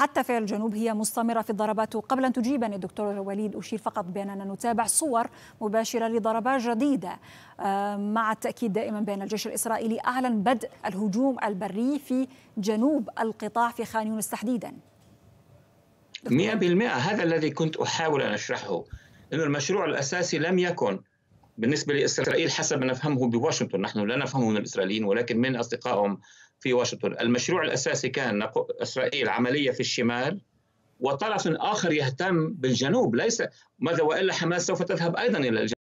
حتى في الجنوب هي مستمرة في الضربات. وقبل أن تجيبني الدكتور وليد أشير فقط بأننا نتابع صور مباشرة لضربات جديدة. مع التأكيد دائما بأن الجيش الإسرائيلي أعلن بدء الهجوم البري في جنوب القطاع في خان يونس تحديدا. 100% هذا الذي كنت أحاول أن أشرحه. أن المشروع الأساسي لم يكن بالنسبة لإسرائيل حسب ما نفهمه بواشنطن نحن لا نفهمه من الإسرائيليين ولكن من أصدقائهم في واشنطن. المشروع الأساسي كان إسرائيل عملية في الشمال وطرف آخر يهتم بالجنوب. ليس ماذا وإلا حماس سوف تذهب أيضا إلى الجنوب.